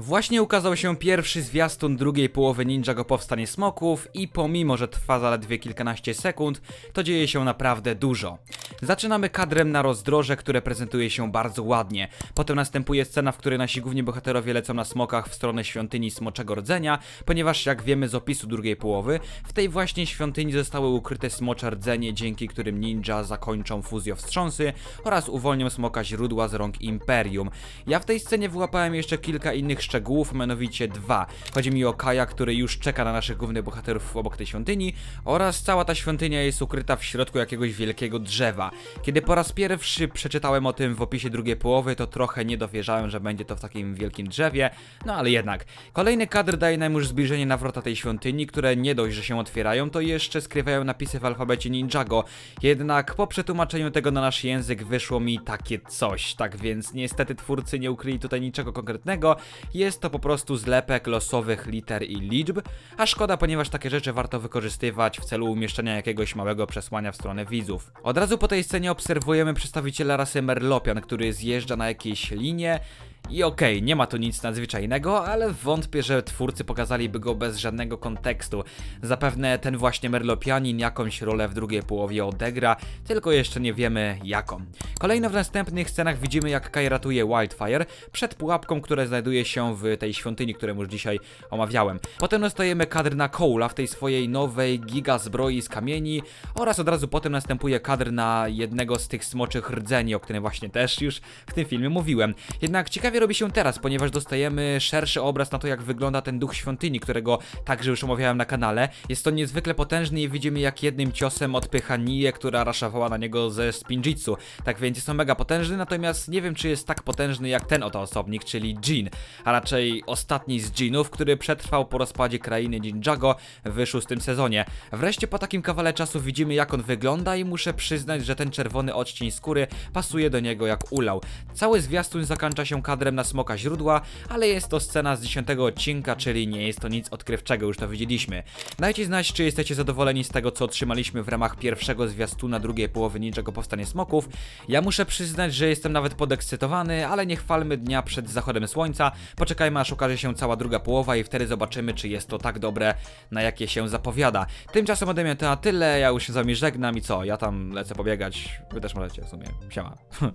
Właśnie ukazał się pierwszy zwiastun drugiej połowy Ninjago Powstanie Smoków i pomimo, że trwa zaledwie kilkanaście sekund, to dzieje się naprawdę dużo. Zaczynamy kadrem na rozdroże, które prezentuje się bardzo ładnie. Potem następuje scena, w której nasi główni bohaterowie lecą na smokach w stronę świątyni Smoczego Rdzenia, ponieważ jak wiemy z opisu drugiej połowy, w tej właśnie świątyni zostały ukryte smocze rdzenie, dzięki którym ninja zakończą fuzję wstrząsy oraz uwolnią smoka źródła z rąk Imperium. Ja w tej scenie wyłapałem jeszcze kilka innych szczegółów, mianowicie dwa. Chodzi mi o Kaja, który już czeka na naszych głównych bohaterów obok tej świątyni oraz cała ta świątynia jest ukryta w środku jakiegoś wielkiego drzewa. Kiedy po raz pierwszy przeczytałem o tym w opisie drugiej połowy, to trochę nie dowierzałem, że będzie to w takim wielkim drzewie, no ale jednak. Kolejny kadr daje nam już zbliżenie na wrota tej świątyni, które nie dość, że się otwierają, to jeszcze skrywają napisy w alfabecie Ninjago. Jednak po przetłumaczeniu tego na nasz język wyszło mi takie coś, tak więc niestety twórcy nie ukryli tutaj niczego konkretnego, jest to po prostu zlepek losowych liter i liczb, a szkoda, ponieważ takie rzeczy warto wykorzystywać w celu umieszczenia jakiegoś małego przesłania w stronę widzów. Od razu po tej scenie obserwujemy przedstawiciela rasy Merlopian, który zjeżdża na jakieś linie i okej, okay, nie ma tu nic nadzwyczajnego, ale wątpię, że twórcy pokazaliby go bez żadnego kontekstu. Zapewne ten właśnie Merlopianin jakąś rolę w drugiej połowie odegra, tylko jeszcze nie wiemy jaką. Kolejno w następnych scenach widzimy jak Kai ratuje Wildfire przed pułapką, która znajduje się w tej świątyni, którą już dzisiaj omawiałem. Potem dostajemy kadr na Cola w tej swojej nowej giga zbroi z kamieni oraz od razu potem następuje kadr na jednego z tych smoczych rdzeni, o którym właśnie też już w tym filmie mówiłem. Jednak ciekawie robi się teraz, ponieważ dostajemy szerszy obraz na to, jak wygląda ten duch świątyni, którego także już omawiałem na kanale. Jest to niezwykle potężny i widzimy, jak jednym ciosem odpycha Nię, która raszowała na niego ze spinjitsu. Tak więc jest to mega potężny, natomiast nie wiem, czy jest tak potężny jak ten oto osobnik, czyli Jin, a raczej ostatni z Jinów, który przetrwał po rozpadzie krainy Ninjago w szóstym sezonie. Wreszcie po takim kawale czasu widzimy, jak on wygląda i muszę przyznać, że ten czerwony odcień skóry pasuje do niego jak ulał. Cały zwiastun zakończa się kadrem na smoka źródła, ale jest to scena z 10 odcinka, czyli nie jest to nic odkrywczego, już to widzieliśmy. Dajcie znać, czy jesteście zadowoleni z tego, co otrzymaliśmy w ramach pierwszego zwiastuna drugiej połowy Ninjago Powstanie Smoków. Ja muszę przyznać, że jestem nawet podekscytowany, ale nie chwalmy dnia przed zachodem słońca, poczekajmy aż okaże się cała druga połowa i wtedy zobaczymy, czy jest to tak dobre, na jakie się zapowiada. Tymczasem ode mnie to na tyle, ja już się z wami żegnam i co, ja tam lecę pobiegać, wy też możecie w sumie, siema.